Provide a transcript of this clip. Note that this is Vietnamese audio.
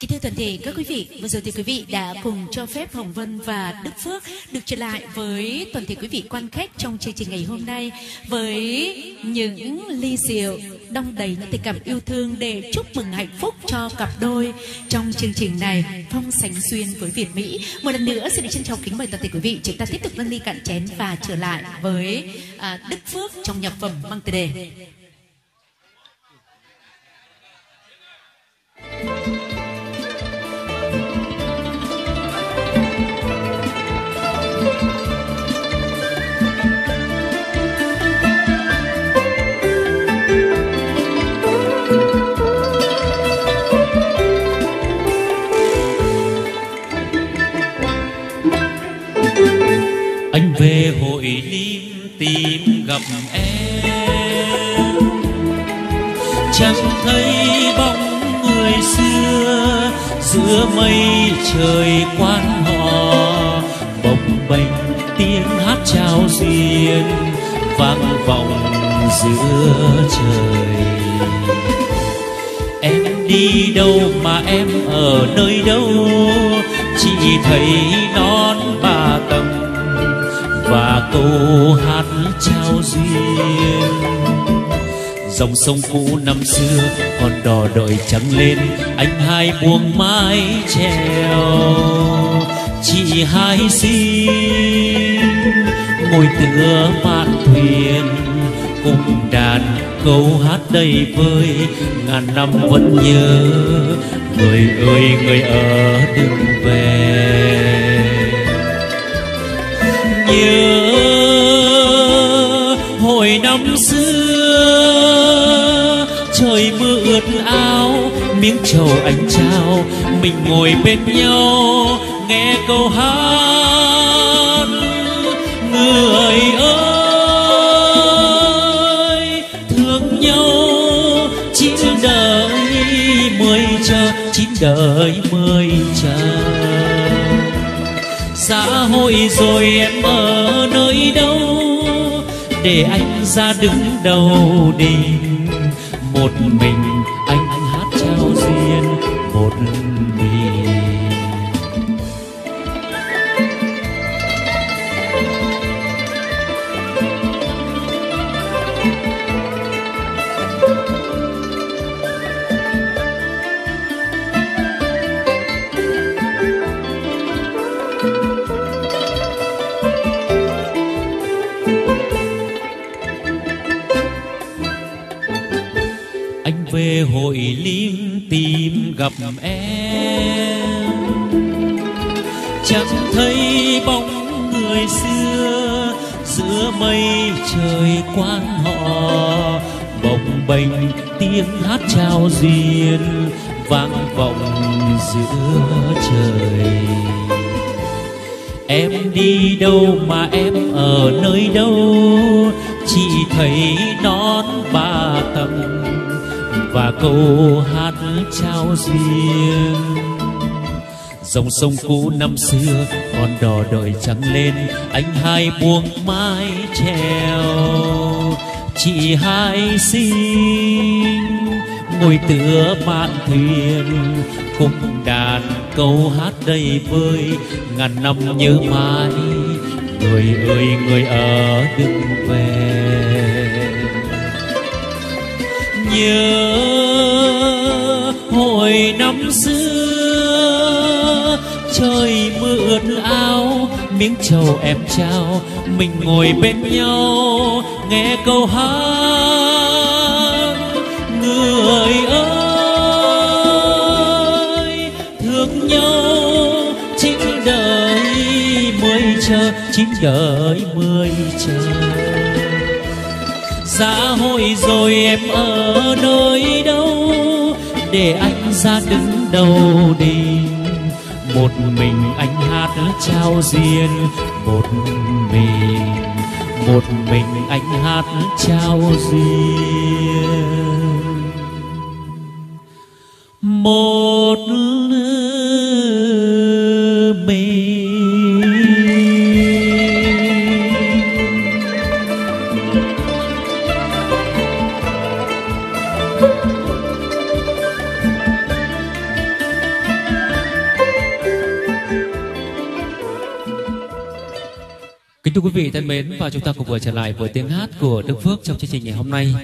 Kính thưa toàn thể các quý vị, vừa rồi thì quý vị đã cùng cho phép Hồng Vân và Đức Phước được trở lại với toàn thể quý vị quan khách trong chương trình ngày hôm nay với những ly rượu đong đầy những tình cảm yêu thương để chúc mừng hạnh phúc cho cặp đôi trong chương trình này Phong Sánh xuyên với Việt Mỹ. Một lần nữa xin được trân trọng kính mời toàn thể quý vị chúng ta tiếp tục nâng ly cạn chén và trở lại với à, Đức Phước trong nhạc phẩm mang tựa đề về hội liêm tìm gặp em. Chẳng thấy bóng người xưa, giữa mây trời quan họ. Bồng bềnh tiếng hát chào duyên, vang vọng giữa trời. Em đi đâu mà em ở nơi đâu? Chỉ thấy non ba câu hát trao duyên. Dòng sông cũ năm xưa còn đò đợi trắng lên, anh hai buông mái chèo. Chị hai xin ngồi tựa mạn thuyền, cùng đàn câu hát đầy vơi. Ngàn năm vẫn nhớ, người ơi, người ở đừng về. Nhớ trời mưa ướt áo, miếng trầu anh trao, mình ngồi bên nhau, nghe câu hát, người ơi, thương nhau, chín đời mười chờ chín đời mười chờ xã dạ hội rồi em ở nơi đâu, để anh ra đứng đầu đình một mình. Về hội lim tìm gặp em. Chẳng thấy bóng người xưa, giữa mây trời quan họ. Bồng bềnh tiếng hát chào duyên, vang vọng giữa trời. Em đi đâu mà em ở nơi đâu? Chỉ thấy nó và câu hát trao duyên. Dòng sông cũ năm xưa còn đò đợi trắng lên, anh hai buông mái chèo. Chị hai xin ngồi tựa mạn thuyền cùng đàn câu hát đầy vơi. Ngàn năm nhớ mãi, người ơi, người ở đừng về. Nhớ trời mưa ướt áo, miếng trầu em trao, mình ngồi bên nhau, nghe câu hát. Người ơi, thương nhau chín đời mới chờ chín đời mới chờ. Xã hội rồi em ở nơi đâu, để anh ra đứng đầu đình một mình anh hát trao duyên một mình một mình anh hát trao duyên. Kính thưa quý vị thân mến, và chúng ta cùng vừa trở lại với tiếng hát của Đức Phước trong chương trình ngày hôm nay.